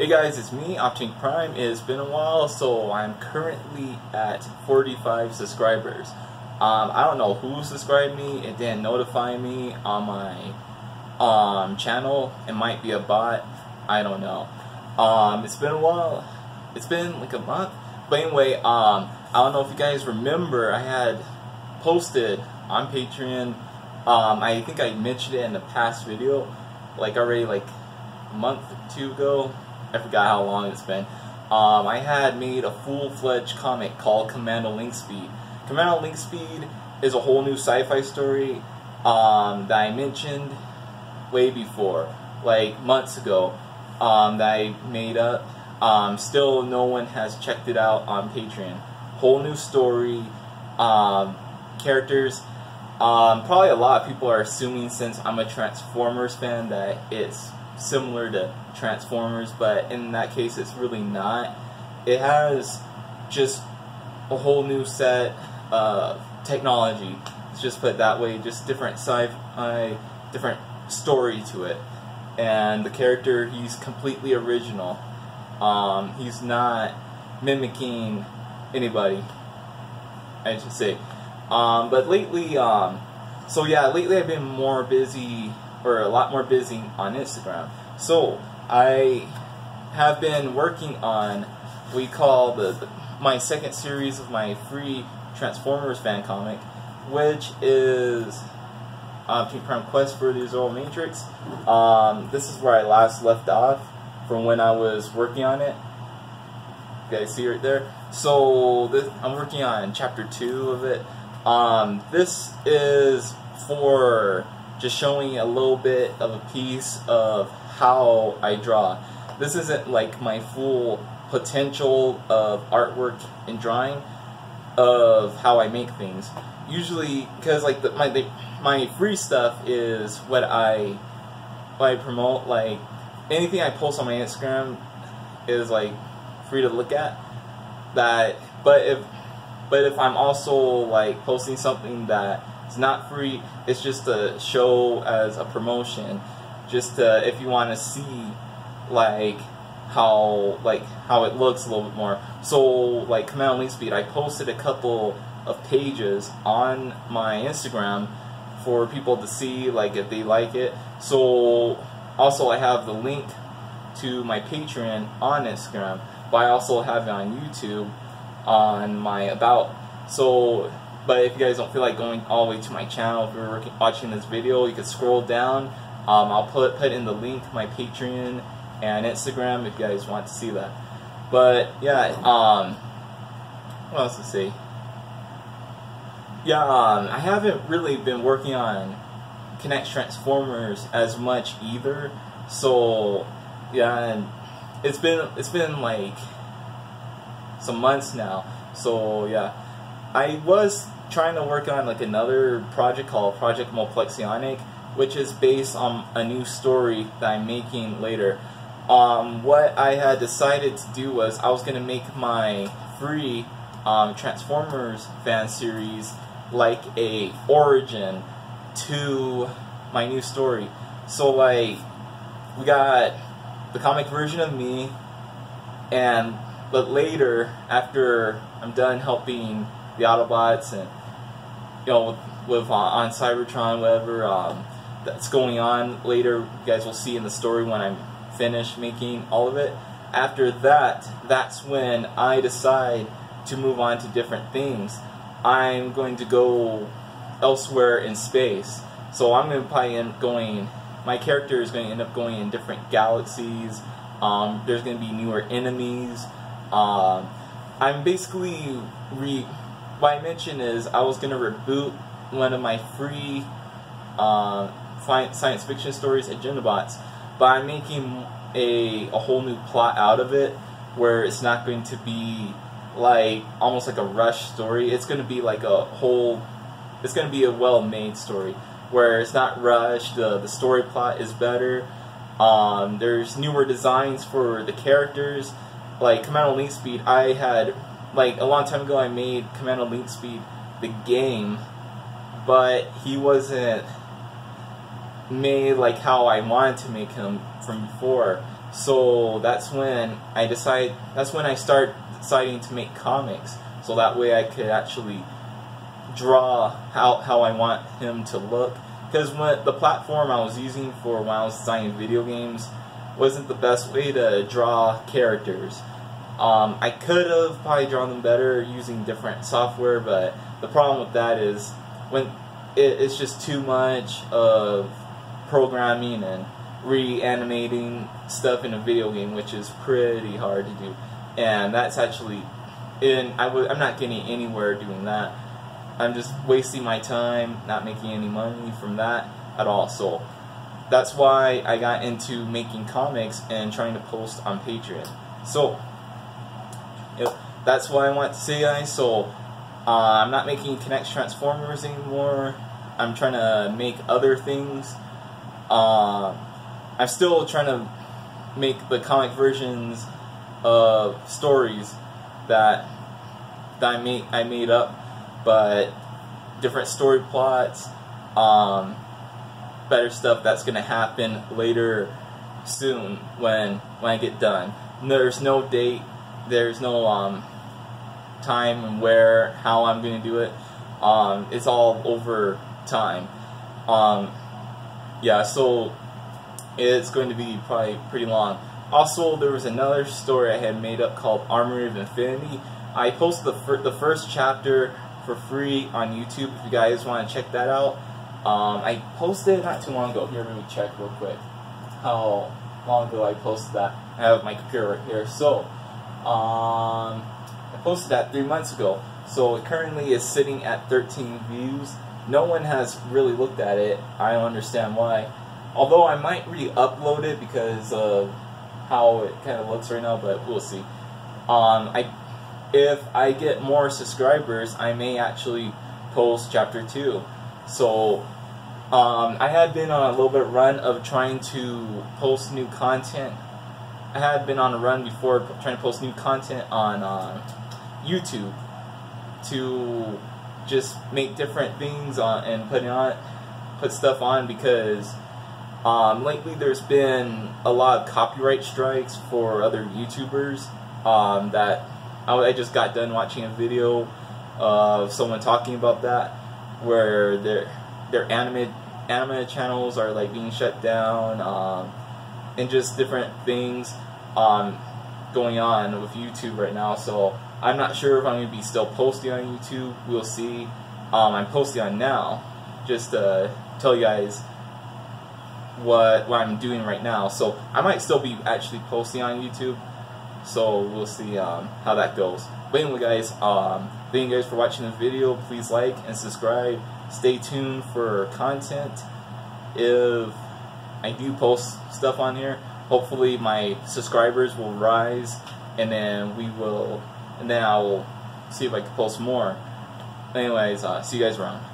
Hey guys, it's me, Optinick Prime. It's been a while, so I'm currently at 45 subscribers. Um, I don't know who subscribed me. It didn't notify me on my um, channel. It might be a bot. I don't know. Um, it's been a while. It's been like a month. But anyway, um, I don't know if you guys remember. I had posted on Patreon. Um, I think I mentioned it in the past video, like already like a month or two ago. I forgot how long it's been. Um, I had made a full-fledged comic called Commando Link Speed. Commando Link Speed is a whole new sci-fi story um, that I mentioned way before, like months ago, um, that I made up. Um, still, no one has checked it out on Patreon. Whole new story, um, characters. Um, probably a lot of people are assuming since I'm a Transformers fan that it's similar to Transformers, but in that case, it's really not. It has just a whole new set of technology. Let's just put it that way, just different sci-fi, different story to it. And the character, he's completely original. Um, he's not mimicking anybody, I should say. Um, but lately, um, so yeah, lately I've been more busy, or a lot more busy on Instagram. So I have been working on we call the, the my second series of my free Transformers fan comic, which is Optinick Prime Quest for the Zoro Matrix. Um, this is where I last left off from when I was working on it. You guys see right there? So this, I'm working on chapter two of it. Um, this is for just showing a little bit of a piece of how I draw. This isn't like my full potential of artwork and drawing of how I make things. Usually, because like the, my the, my free stuff is what I what I promote. Like anything I post on my Instagram is like free to look at. That, but if but if I'm also like posting something that is not free, it's just a show as a promotion. Just to, if you want to see like how like how it looks a little bit more. So like Command Link Speed, I posted a couple of pages on my Instagram for people to see like if they like it. So also I have the link to my Patreon on Instagram, but I also have it on YouTube on my about. So, but if you guys don't feel like going all the way to my channel, if you're watching this video, you can scroll down. Um, I'll put put in the link to my Patreon and Instagram if you guys want to see that. But yeah, um, what else to say? Yeah, um, I haven't really been working on K'NEX Transformers as much either. So yeah, and it's been it's been like some months now. So yeah, I was trying to work on like another project called Project Mulplexionick, which is based on a new story that I'm making later. Um, what I had decided to do was I was gonna make my free um, Transformers fan series like a origin to my new story. So like we got the comic version of me and but later after I'm done helping the Autobots and you know with, with uh, on Cybertron whatever um, that's going on later you guys will see in the story when I'm finished making all of it after that that's when I decide to move on to different things I'm going to go elsewhere in space so I'm going to probably end going my character is going to end up going in different galaxies. Um, there's going to be newer enemies. Um, I'm basically re. What I mentioned is I was going to reboot one of my free uh, science fiction stories, Agendabots, but I'm making a a whole new plot out of it where it's not going to be like almost like a rush story. It's going to be like a whole. It's going to be a well-made story where it's not rushed. The the story plot is better. Um, there's newer designs for the characters. Like Commando Link Speed, I had like a long time ago. I made Commando Link Speed the game, but he wasn't made like how I wanted to make him from before. So that's when I decide. That's when I start deciding to make comics. So that way I could actually draw how how I want him to look. Because when the platform I was using for when I was designing video games wasn't the best way to draw characters. Um, I could have probably drawn them better using different software, but the problem with that is when it, it's just too much of programming and reanimating stuff in a video game, which is pretty hard to do. And that's actually, and I w- I'm not getting anywhere doing that. I'm just wasting my time, not making any money from that at all. So that's why I got into making comics and trying to post on Patreon. So Yep. That's what I want to say, guys. So, uh, I'm not making K'NEX Transformers anymore. I'm trying to make other things. Uh, I'm still trying to make the comic versions of stories that that I made I made up, but different story plots, um, better stuff that's gonna happen later soon when when I get done. There's no date there's no um, time and where, how I'm going to do it. Um, it's all over time. Um, yeah, so it's going to be probably pretty long. Also, there was another story I had made up called Armory of Infinity. I posted the, fir the first chapter for free on YouTube if you guys want to check that out. Um, I posted not too long ago. Here, let me check real quick how long ago I posted that. I have my computer right here. So, um, I posted that three months ago. So it currently is sitting at 13 views. No one has really looked at it. I don't understand why. Although I might re-upload it because of how it kind of looks right now, but we'll see. Um, I, if I get more subscribers, I may actually post chapter 2. So, um, I had been on a little bit run of trying to post new content I had been on a run before trying to post new content on uh, YouTube to just make different things on and put on put stuff on because um, lately there's been a lot of copyright strikes for other YouTubers um, that I, I just got done watching a video of someone talking about that where their their anime anime channels are like being shut down um, and just different things um, going on with YouTube right now. So I'm not sure if I'm going to be still posting on YouTube. We'll see. Um, I'm posting on now just to tell you guys what what I'm doing right now. So I might still be actually posting on YouTube. So we'll see um, how that goes. But anyway, guys, um, thank you guys for watching the video. Please like and subscribe. Stay tuned for content. If I do post stuff on here, hopefully my subscribers will rise and then we will and then I will see if I can post more. Anyways, uh, see you guys around.